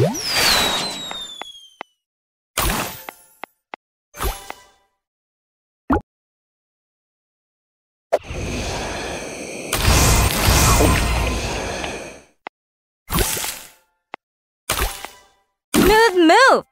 Smooth move!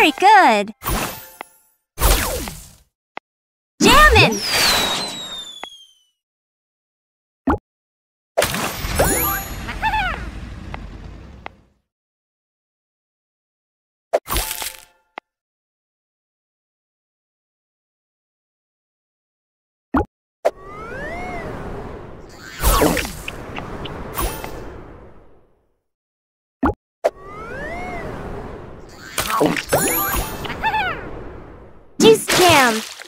Very good! Jammin'! Juice Сэм.